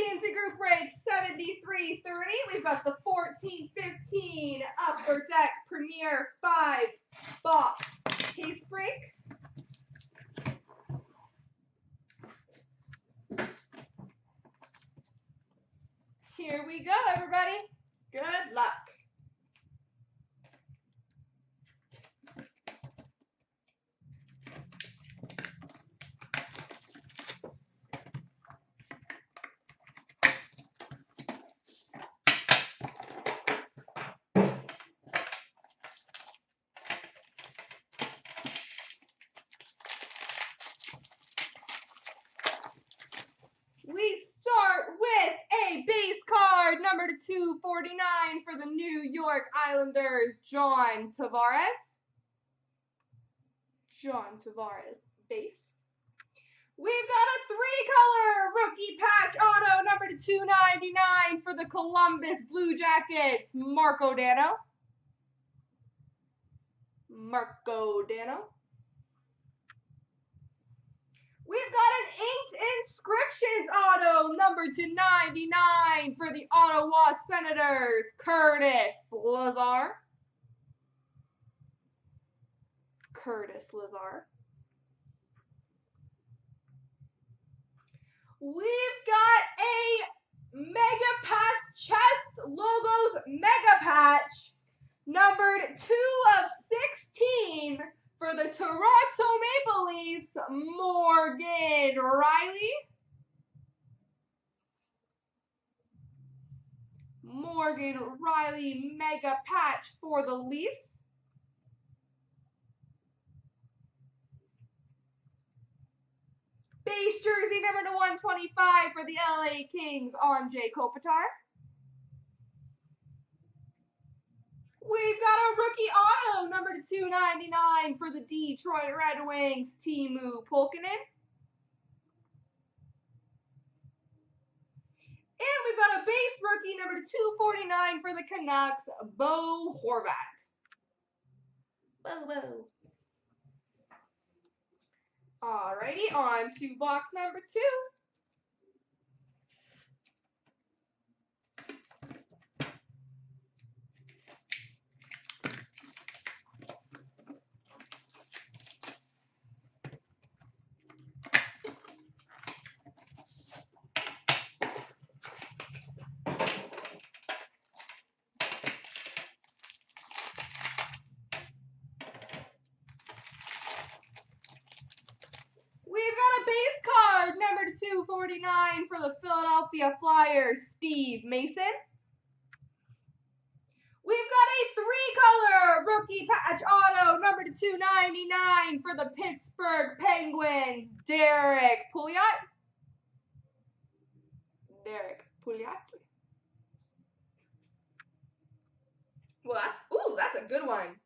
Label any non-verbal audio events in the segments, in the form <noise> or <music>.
CNC group break 7330. We've got the 1415 Upper Deck Premier 5 box case break. Here we go, everybody. Good luck. We start with a base card, number to 249 for the New York Islanders, John Tavares. John Tavares, base. We've got a three-color rookie patch auto, number to 299 for the Columbus Blue Jackets, Marco Dano. Marco Dano. We've got an inked inscriptions auto, number to 99 for the Ottawa Senators, Curtis Lazar. Curtis Lazar. We've got a Mega Pass Chest Logos Mega Patch, numbered 2 of 16 for the Toronto Maple Leafs, Morgan Rielly. Morgan Rielly mega patch for the Leafs. Base jersey number to 125 for the LA Kings, Anze Kopitar. We've got a rookie auto, number to 299 for the Detroit Red Wings, Teemu Pulkkinen. And we've got a base rookie, number 249 for the Canucks, Bo Horvat. Bo, Bo. Alrighty, on to box number two. We've got a base card, number 249 for the Philadelphia Flyers, Steve Mason. We've got a three-color rookie patch auto, number 299 for the Pittsburgh Penguins, Derrick Pouliot. Derrick Pouliot. Well, that's, ooh, that's a good one.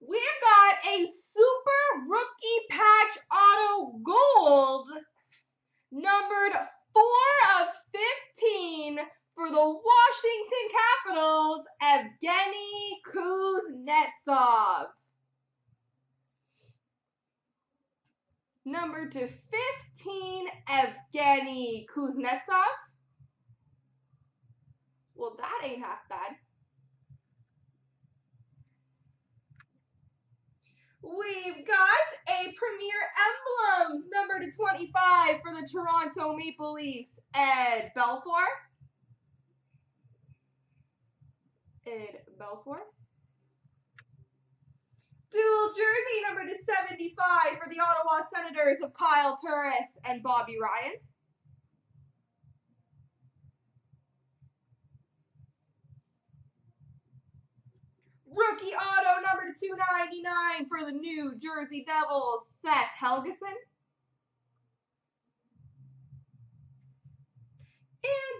We've got a super rookie patch auto gold numbered 4 of 15 for the Washington Capitals, Evgeny Kuznetsov. Number to 15, Evgeny Kuznetsov. Well, that ain't half bad. We've got a Premier Emblems, number to 25 for the Toronto Maple Leafs, Ed Belfour. Ed Belfour. Dual jersey, number to 75 for the Ottawa Senators of Kyle Turris and Bobby Ryan. Rookie auto to 299 for the New Jersey Devils, Seth Helgeson.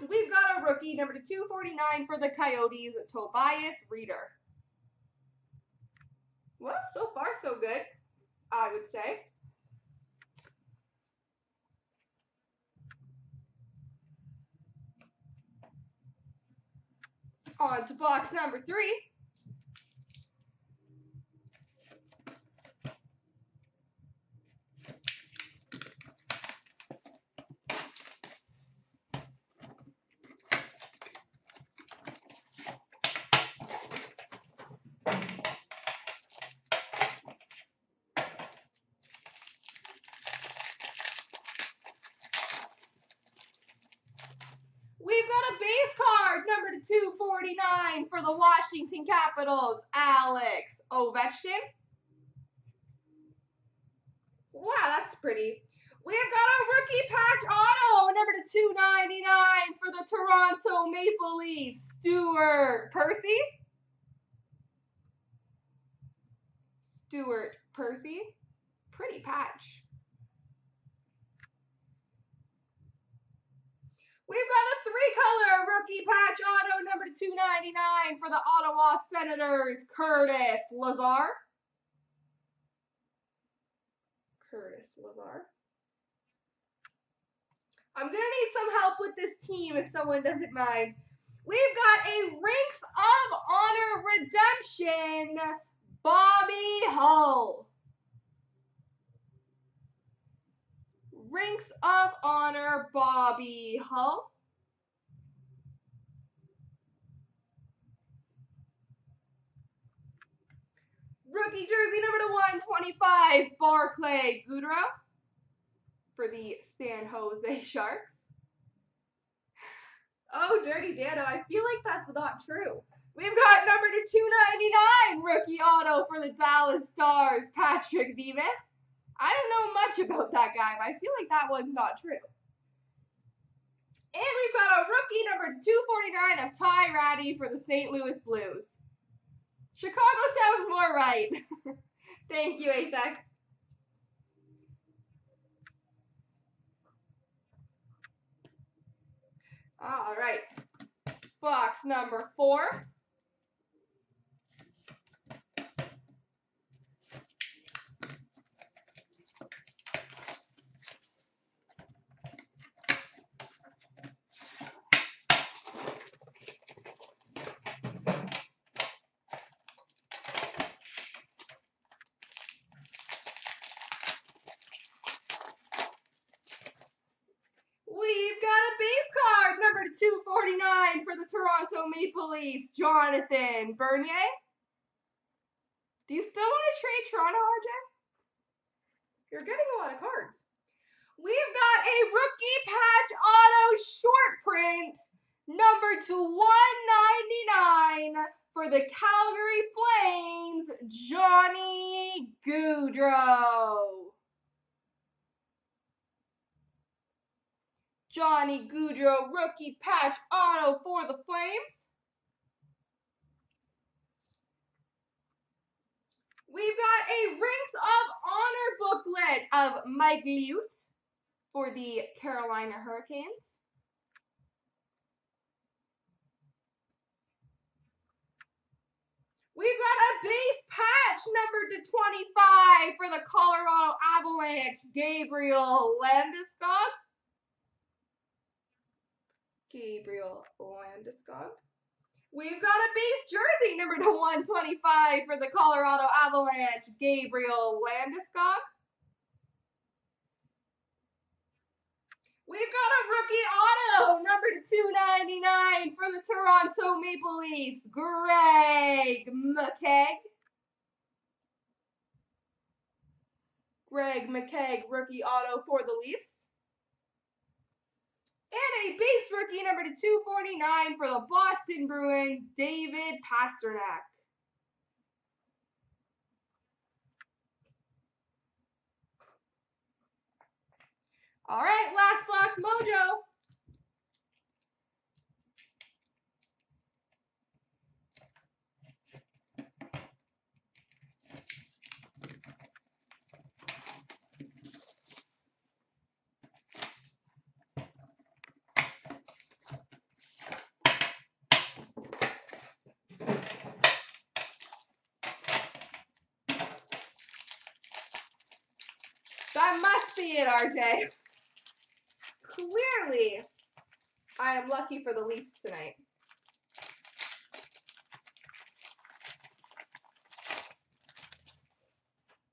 And we've got a rookie number to 249 for the Coyotes, Tobias Rieder. Well, so far so good, I would say. On to box number three. We've got a base card, number to 249 for the Washington Capitals, Alex Ovechkin. Wow, that's pretty. We've got a rookie patch auto, number to 299 for the Toronto Maple Leafs, Stuart Percy. Stuart Percy. Pretty patch. We've got a three-color rookie patch 299 for the Ottawa Senators, Curtis Lazar. Curtis Lazar. I'm going to need some help with this team if someone doesn't mind. We've got a Rinks of Honor Redemption, Bobby Hull. Rinks of Honor, Bobby Hull. Rookie jersey number to 125, Barclay Goodrow for the San Jose <laughs> Sharks. Oh, Dirty Dano, I feel like that's not true. We've got number to 299, rookie auto for the Dallas Stars, Patrick Nemeth. I don't know much about that guy, but I feel like that one's not true. And we've got a rookie number 249 of Ty Rattie for the St. Louis Blues. Chicago sounds more right. <laughs> Thank you, Apex. All right. Box number four. We've got a base card, number 249 for the Toronto Maple Leafs, Jonathan Bernier. Do you still want to trade Toronto, RJ? You're getting a lot of cards. We've got a rookie patch auto short print, number to 199 for the Calgary Flames, Johnny Gaudreau. Johnny Gaudreau rookie patch auto for the Flames. We've got a Rinks of Honor booklet of Mike Liut for the Carolina Hurricanes. We've got a base patch number to 25 for the Colorado Avalanche, Gabriel Landeskog. Gabriel Landeskog. We've got a base jersey number to 125 for the Colorado Avalanche, Gabriel Landeskog. We've got a rookie auto number to 299 for the Toronto Maple Leafs, Greg McKegg. Greg McKegg rookie auto for the Leafs. And a base rookie number to 249 for the Boston Bruins, David Pastrnak. All right, last box mojo. That must be it, RJ. Clearly, I am lucky for the Leafs tonight.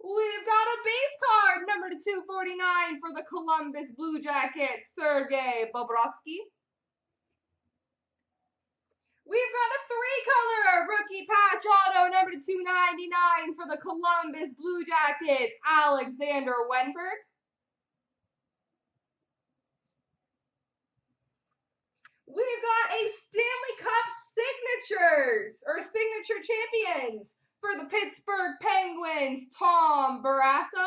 We've got a base card, number 249 for the Columbus Blue Jackets, Sergei Bobrovsky. We've got a three-color rookie patch auto, number to 299 for the Columbus Blue Jackets, Alexander Wennberg. We've got a Stanley Cup signatures or signature champions for the Pittsburgh Penguins, Tom Barrasso.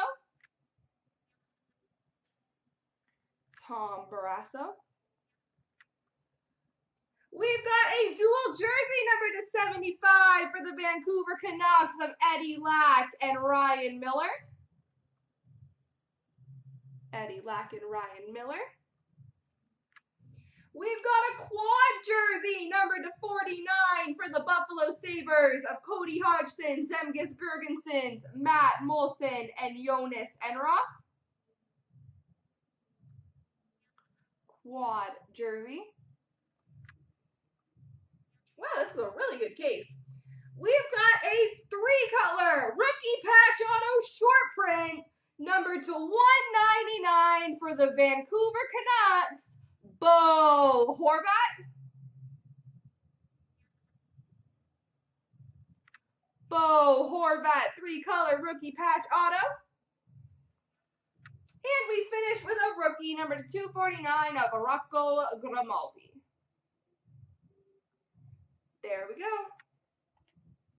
Tom Barrasso. We've got a dual jersey number to 75 for the Vancouver Canucks of Eddie Lack and Ryan Miller. Eddie Lack and Ryan Miller. We've got a quad jersey number to 49 for the Buffalo Sabres of Cody Hodgson, Zemgus Girgensons, Matt Moulson, and Jonas Enroth. Quad jersey. Wow, this is a really good case. We've got a three color rookie patch auto short print number to 199 for the Vancouver Canucks, Bo Horvat. Bo Horvat three color rookie patch auto. And we finish with a rookie number to 249 of Rocco Grimaldi. There we go.